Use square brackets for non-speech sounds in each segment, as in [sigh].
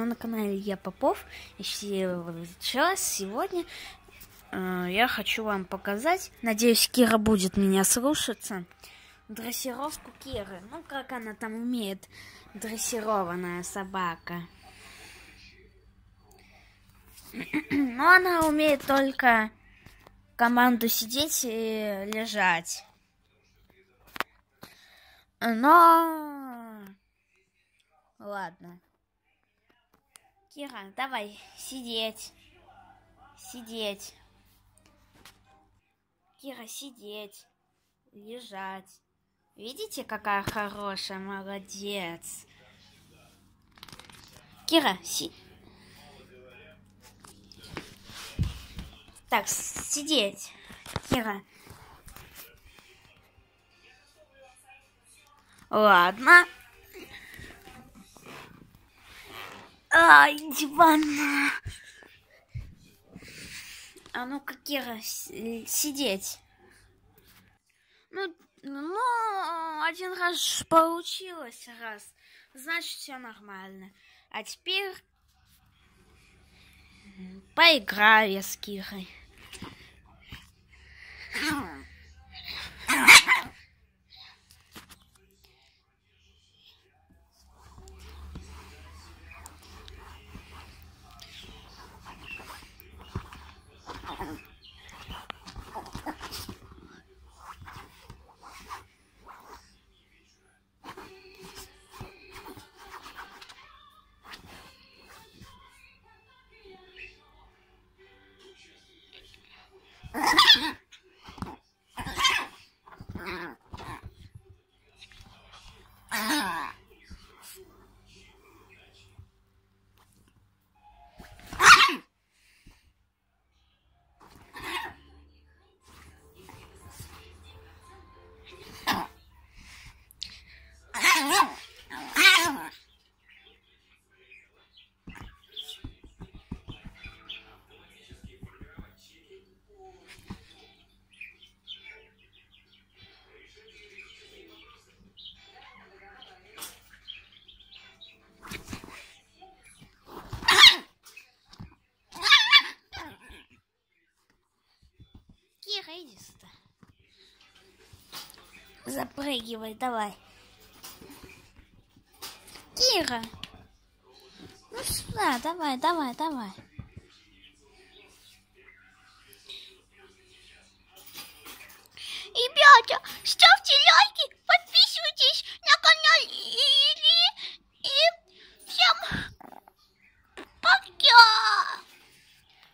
вы на канале Я Попов. И сейчас, сегодня э, я хочу вам показать, надеюсь, Кира будет меня слушаться, дрессировку Киры. Ну, как она там умеет, дрессированная собака. [clears throat] Но она умеет только команду сидеть и лежать. Но... Ладно. Кира, давай, сидеть. Сидеть. Кира, сидеть. Лежать. Видите, какая хорошая, молодец. Кира, си... Так, сидеть. Кира. Ладно. Ай, диван. А ну-ка, Кира, сидеть. Ну, ну, один раз получилось, раз. Значит, все нормально. А теперь поиграю я с Кирой. Кира, сюда. Запрыгивай, давай. Кира. Ну сюда, давай, давай, давай. Ребята, ставьте лайки, подписывайтесь на канал и, и всем пока.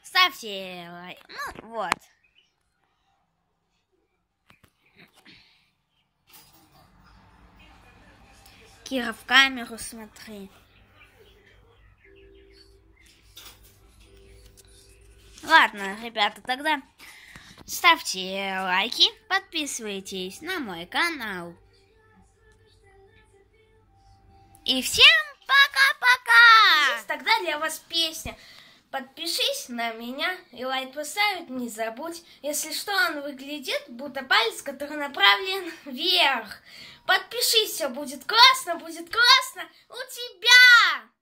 Ставьте лайк. Ну вот. Кира, в камеру смотри. Ладно, ребята, тогда ставьте лайки, подписывайтесь на мой канал. И всем пока-пока! Тогда для вас песня. Подпишись на меня и лайк поставить не забудь. Если что, он выглядит, будто палец, который направлен вверх. Подпишись, все будет классно, будет классно у тебя!